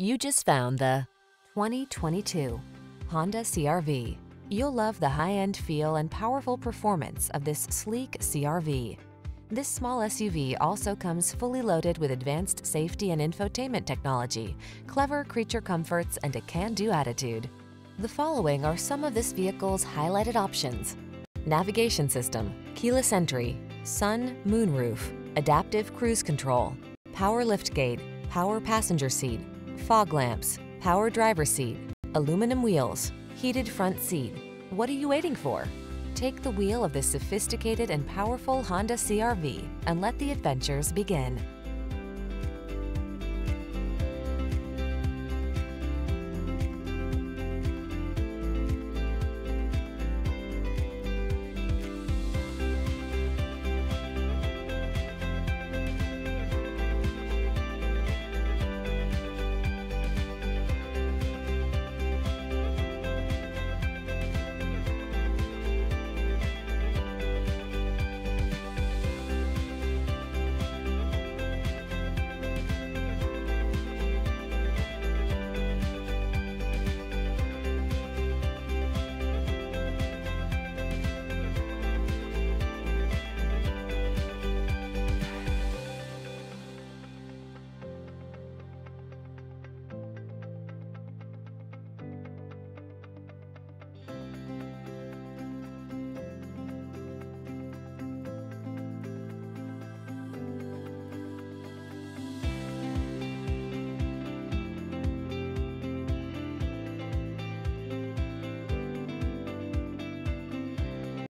You just found the 2022 Honda CRV. You'll love the high-end feel and powerful performance of this sleek CRV. This small SUV also comes fully loaded with advanced safety and infotainment technology, clever creature comforts, and a can-do attitude. The following are some of this vehicle's highlighted options. Navigation system, keyless entry, sun, moonroof, adaptive cruise control, power liftgate, power passenger seat, fog lamps, power driver seat, aluminum wheels, heated front seat. What are you waiting for? Take the wheel of this sophisticated and powerful Honda CRV and let the adventures begin.